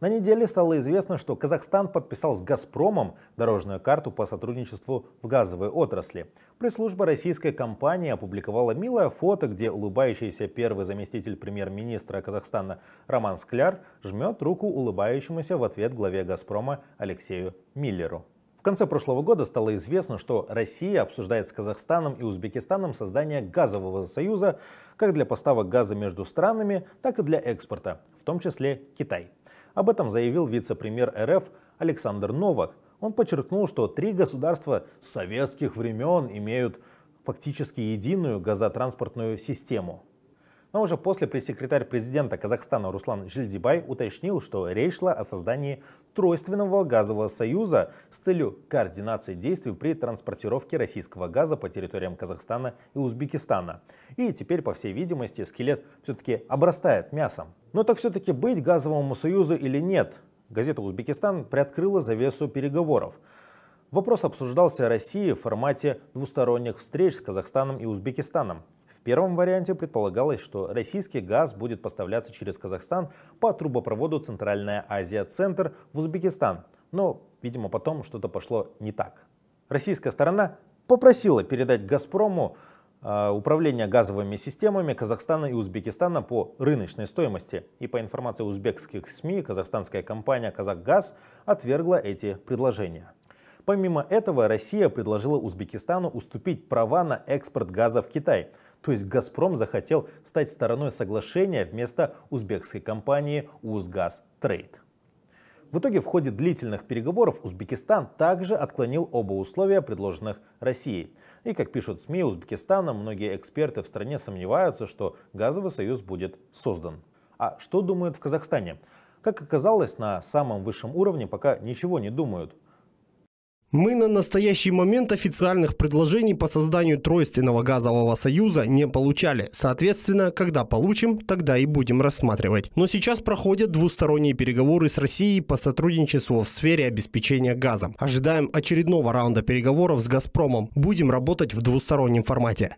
На неделе стало известно, что Казахстан подписал с «Газпромом» дорожную карту по сотрудничеству в газовой отрасли. Пресс-служба российской компании опубликовала милое фото, где улыбающийся первый заместитель премьер-министра Казахстана Роман Скляр жмет руку улыбающемуся в ответ главе «Газпрома» Алексею Миллеру. В конце прошлого года стало известно, что Россия обсуждает с Казахстаном и Узбекистаном создание газового союза как для поставок газа между странами, так и для экспорта, в том числе Китай. Об этом заявил вице-премьер РФ Александр Новак. Он подчеркнул, что три государства советских времен имеют фактически единую газотранспортную систему. Но уже после пресс-секретарь президента Казахстана Руслан Жильдибай уточнил, что речь шла о создании тройственного газового союза с целью координации действий при транспортировке российского газа по территориям Казахстана и Узбекистана. И теперь, по всей видимости, скелет все-таки обрастает мясом. Но так все-таки быть газовому союзу или нет? Газета «Узбекистан» приоткрыла завесу переговоров. Вопрос обсуждался России в формате двусторонних встреч с Казахстаном и Узбекистаном. В первом варианте предполагалось, что российский газ будет поставляться через Казахстан по трубопроводу Центральная Азия-Центр в Узбекистан. Но, видимо, потом что-то пошло не так. Российская сторона попросила передать «Газпрому» а, управление газовыми системами Казахстана и Узбекистана по рыночной стоимости. И по информации узбекских СМИ, казахстанская компания «Казахгаз» отвергла эти предложения. Помимо этого, Россия предложила Узбекистану уступить права на экспорт газа в Китай – то есть «Газпром» захотел стать стороной соглашения вместо узбекской компании «Узгаз Трейд». В итоге в ходе длительных переговоров Узбекистан также отклонил оба условия, предложенных Россией. И, как пишут СМИ Узбекистана, многие эксперты в стране сомневаются, что газовый союз будет создан. А что думают в Казахстане? Как оказалось, на самом высшем уровне пока ничего не думают – мы на настоящий момент официальных предложений по созданию тройственного газового союза не получали. Соответственно, когда получим, тогда и будем рассматривать. Но сейчас проходят двусторонние переговоры с Россией по сотрудничеству в сфере обеспечения газом. Ожидаем очередного раунда переговоров с «Газпромом». Будем работать в двустороннем формате.